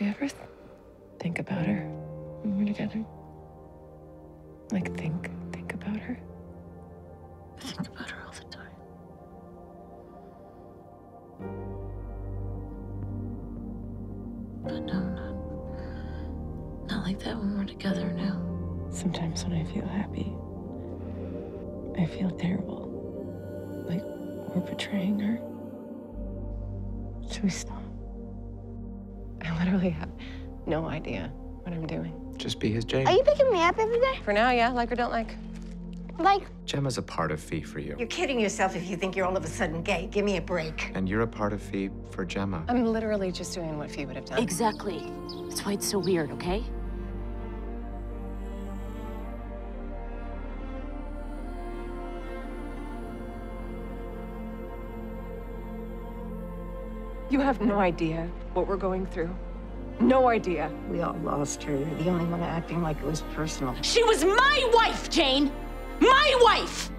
Do you ever th- think about her when we're together? Like, think, think about her? I think about her all the time. But no, not, not like that when we're together now. Sometimes when I feel happy, I feel terrible. Like we're betraying her. Should we stop? I literally have no idea what I'm doing. Just be his Jane. Are you picking me up every day? For now, yeah, like or don't like. Like, Gemma's a part of Fee for you. You're kidding yourself if you think you're all of a sudden gay. Give me a break. And you're a part of Fee for Gemma. I'm literally just doing what Fee would have done. Exactly. That's why it's so weird, okay? You have no idea what we're going through. No idea. We all lost her. You're the only one acting like it was personal. She was my wife, Jane! My wife!